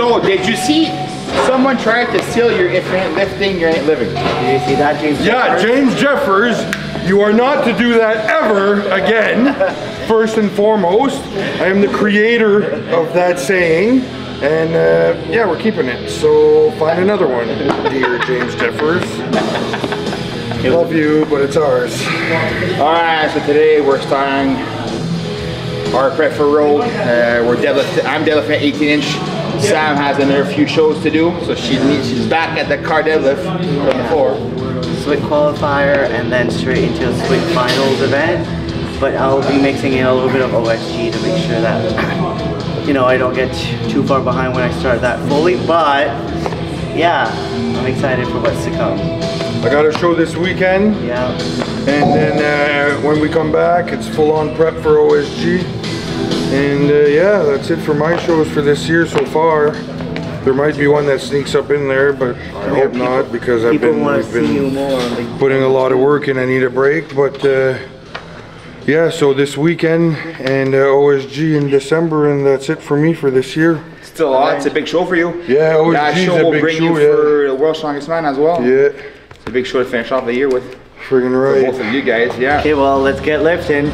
So, did you see someone try to steal your if you ain't lifting, you ain't living? Did you see that, James? Yeah, James Jeffers, you are not to do that ever again. First and foremost, I am the creator of that saying. And uh, yeah, we're keeping it. So find another one, dear James Jeffers. Love you, but it's ours. Alright, so today we're starting our prep for road. Uh, we're deadlift, I'm deadlifting at 18 inch. Sam has another few shows to do, so she needs, she's back at the car deadlift from before. Swig qualifier and then straight into a Swig finals event. But I'll be mixing in a little bit of OSG to make sure that, you know, I don't get too far behind when I start that fully. But yeah, I'm excited for what's to come. I got a show this weekend, Yeah. and then uh, when we come back, it's full on prep for OSG. And uh, yeah, that's it for my shows for this year so far. There might be one that sneaks up in there, but I hope not because I've been, want to we've been. Like, putting a lot of work in. I need a break, but uh, yeah. So this weekend and uh, OSG in December, and that's it for me for this year. Still, uh, it's a big show for you. Yeah, OSG That is show a will big bring show. you yeah, for the World's Strongest Man as well. yeah, It's a big show to finish off the year with friggin' for both of you guys, yeah. okay, well, let's get lifting.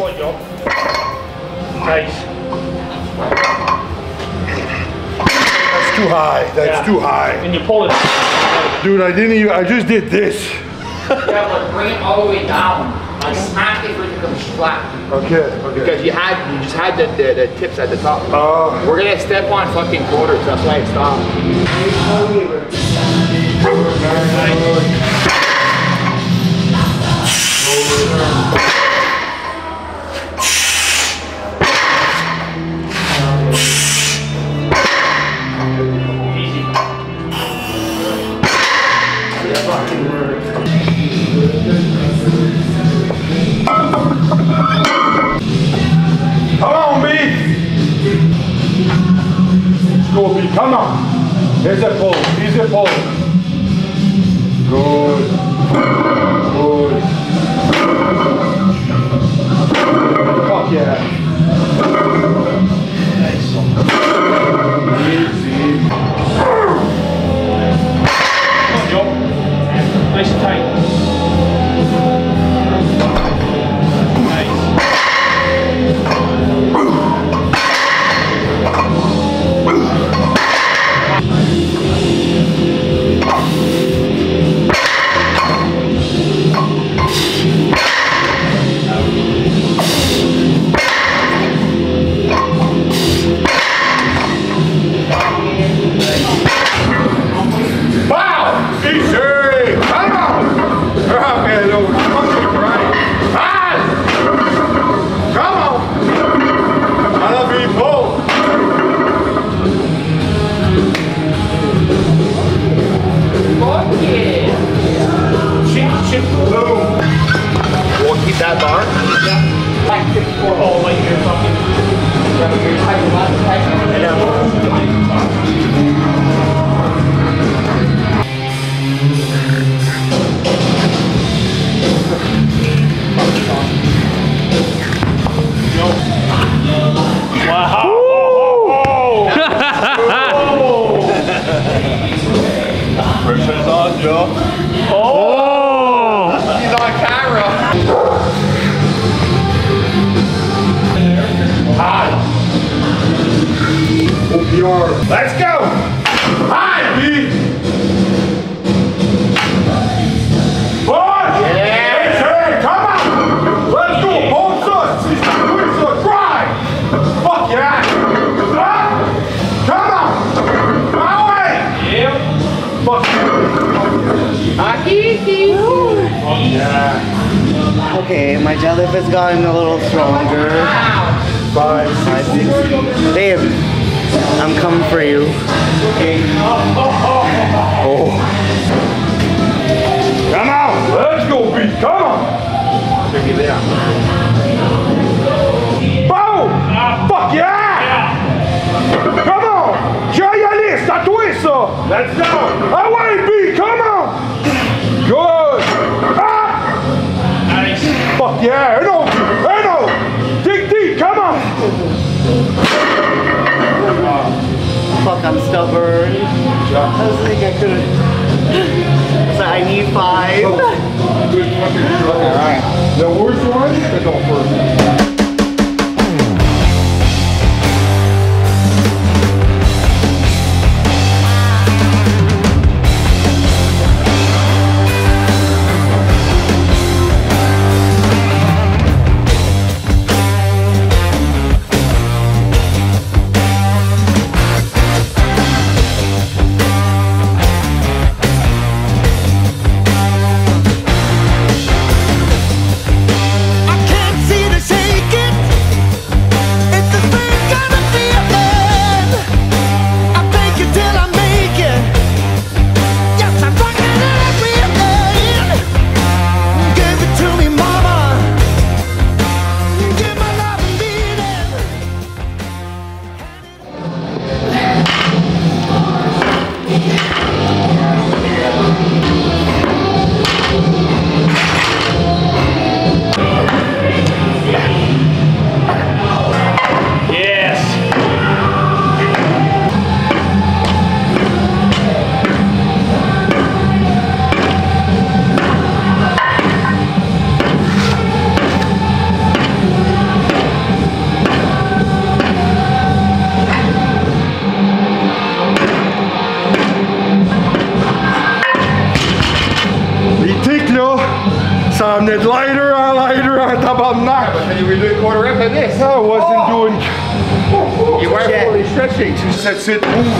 Good job. Nice. That's too high. That's Yeah. too high, And you pull it. dude. I didn't even. I just did this. Yeah, but bring it all the way down. Like smack it for it to come flat. Okay. Okay. Because you had, you just had the, the, the tips at the top. Uh, We're gonna step on fucking quarters, that's why it stopped. Easy. On. Here's a pull. Here's a Oh, like you're fucking. Pressure's on, Joe. Okay, my jellyfish has gotten a little stronger. Five, Five, six. Babe, I'm coming for you. Oh. Come on, let's go, B. Come on. Boom! Fuck yeah! Come on! J'ai c'est à toi! Let's go! Fuck, I'm stubborn. I was like, I could've. So I need five. Oh, Alright. The worst one? The go first. 6, 711.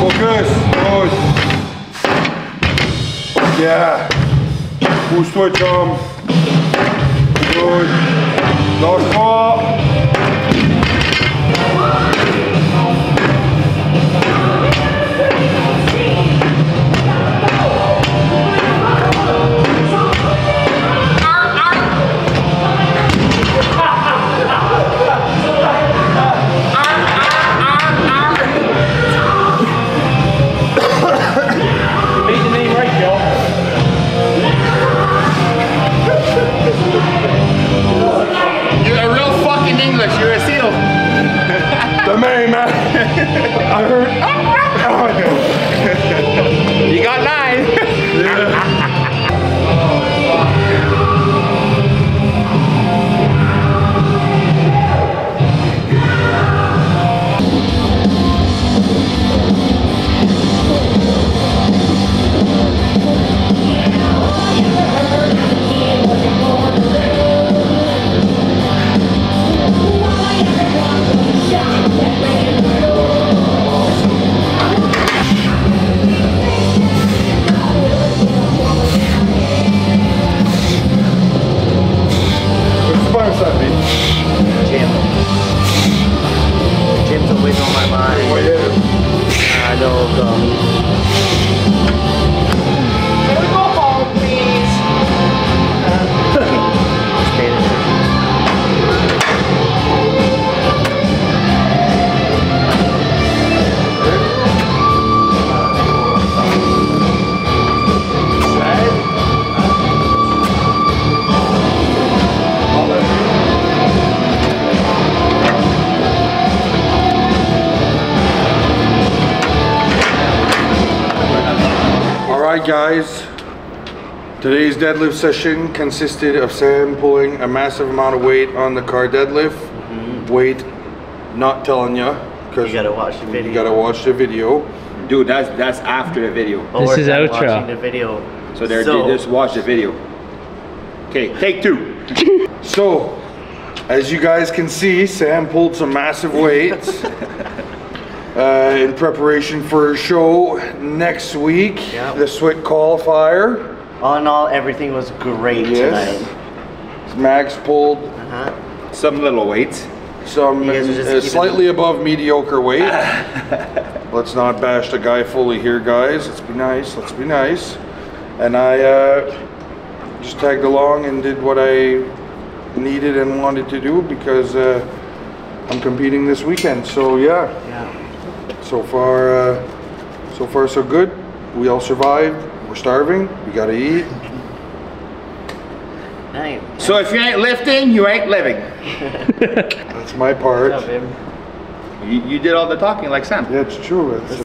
Focus, dois, yeah, goed, stort, jam. Goed. Last call. Guys. Today's deadlift session consisted of Sam pulling a massive amount of weight on the car deadlift. Mm-hmm. Weight, not telling you, because You gotta watch the video. you gotta watch the video. Dude, that's that's after the video. Oh, This is done outro. Watching the video. So there, So- just watch the video. Okay, take two. So, as you guys can see, Sam pulled some massive weights. uh, in preparation for a show next week, Yep. the SWIT qualifier. All in all, everything was great Yes. tonight. Max pulled Uh-huh. Some little weights. some You guys are just uh, keeping- slightly above mediocre weight. Let's not bash the guy fully here, guys. Let's be nice. Let's be nice. And I uh, just tagged along and did what I needed and wanted to do because uh, I'm competing this weekend. So yeah, Yeah. So far, uh, so far so good. We all survived. We're starving. We gotta eat. Night. So if you ain't lifting, you ain't living. That's my part. Up. You, you did all the talking like Sam. Yeah, it's true. It's